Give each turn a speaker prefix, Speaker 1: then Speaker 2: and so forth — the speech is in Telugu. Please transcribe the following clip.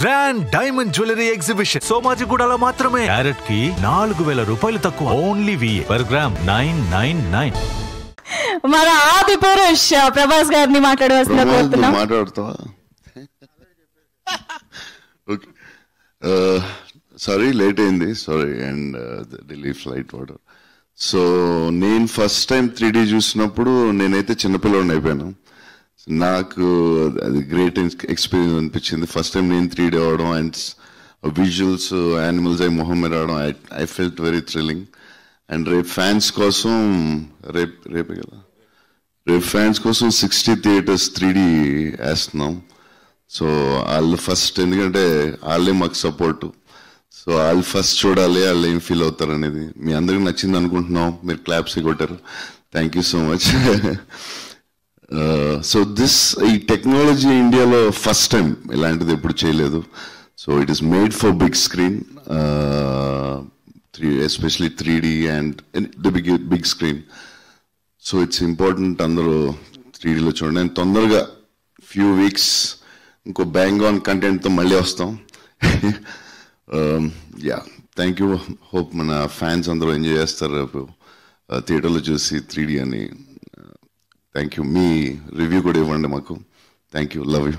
Speaker 1: గ్రాండ్ డైమండ్ జ్యువెలరీ ఎగ్జిబిషన్ సోమాజిగూడలో మాత్రమే. క్యారెట్కి నాలుగు వేల రూపాయలు తక్కువ. ఓన్లీ వి per gram nine nine nine
Speaker 2: మన ఆది పురుష్ ప్రభాస్ గారిని మాట్లాడవలసిన కోరుతున్నాం.
Speaker 3: మాట్లాడుతావా? సారీ లేట్ అయింది. Sorry and Delhi flight water so నేను ఫస్ట్ టైం త్రీ డీ చూసినప్పుడు నేనైతే చిన్నపిల్లని అయిపోయాను. నాకు uh, అది గ్రేట్ ఎక్స్పీరియన్స్ అనిపించింది. ఫస్ట్ టైం నేను త్రీ డీ అవడం అండ్ విజువల్స్ యానిమల్స్ అయి మొహం మీద రావడం I I felt very thrilling and రేపు ఫ్యాన్స్ కోసం రేపు రేపే కదా? రేపు ఫ్యాన్స్ కోసం సిక్స్టీ థియేటర్స్ త్రీ డి వేస్తున్నాం. సో వాళ్ళు ఫస్ట్ ఎందుకంటే వాళ్ళే మాకు సపోర్ట్ సో వాళ్ళు ఫస్ట్ చూడాలి వాళ్ళు ఏం ఫీల్ అవుతారు అనేది. మీ అందరికి నచ్చింది అనుకుంటున్నాం. మీరు క్లాప్స్ కొట్టారు. Thank you so much Uh, so this ఈ టెక్నాలజీ ఇండియాలో ఫస్ట్ టైం ఇలాంటిది ఎప్పుడు చేయలేదు. So it is made for big screen three especially three D and the big big screen so it's important అందరూ త్రీడీలో చూడండి. అండ్ తొందరగా ఫ్యూ వీక్స్ ఇంకో బ్యాంగ్ ఆన్ కంటెంట్తో మళ్ళీ వస్తాం. యా థ్యాంక్ యూ హోప్ మన ఫ్యాన్స్ అందరూ ఎంజాయ్ చేస్తారు. Uh, రేపు థియేటర్లో చూసి త్రీ అని. థ్యాంక్ యూ మీ రివ్యూ కూడా ఇవ్వండి మాకు. Thank you love you